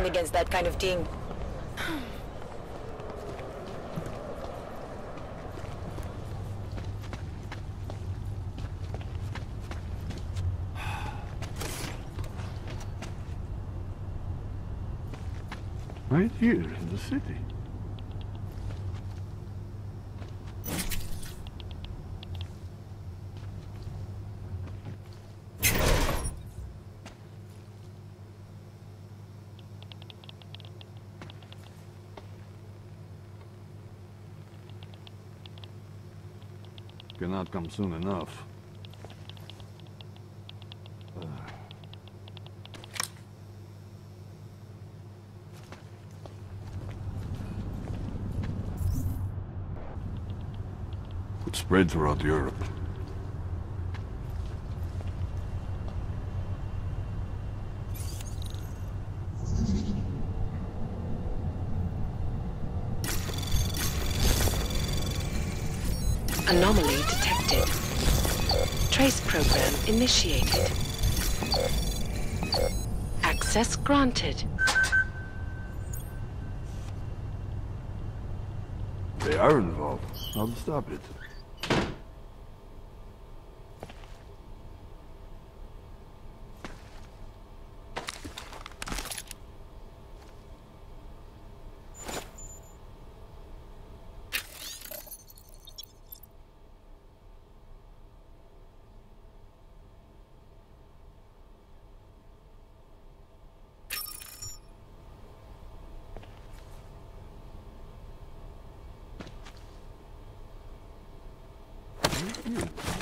stand against that kind of thing. Right here in the city. Cannot come soon enough. Would spread throughout Europe. Anomaly detected. Trace program initiated. Access granted. They are involved. To stop it? Mm-hmm.